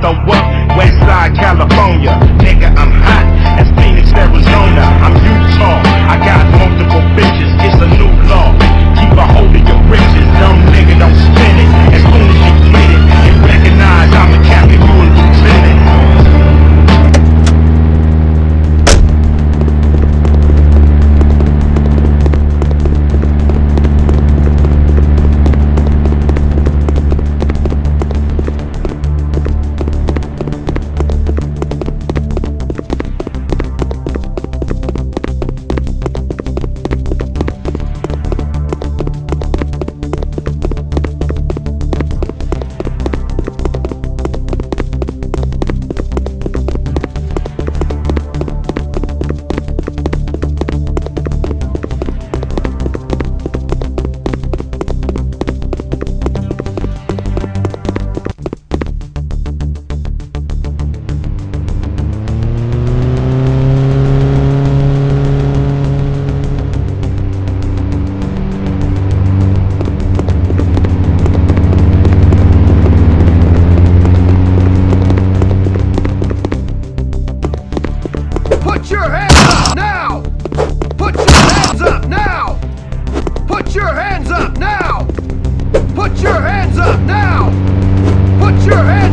throw up. Westside, California. Nigga, I'm hot. That's Phoenix, Arizona. I'm Utah. I got multiple bitches. It's a new law. Keep a hold of your riches. Put your hands up now! Put your hands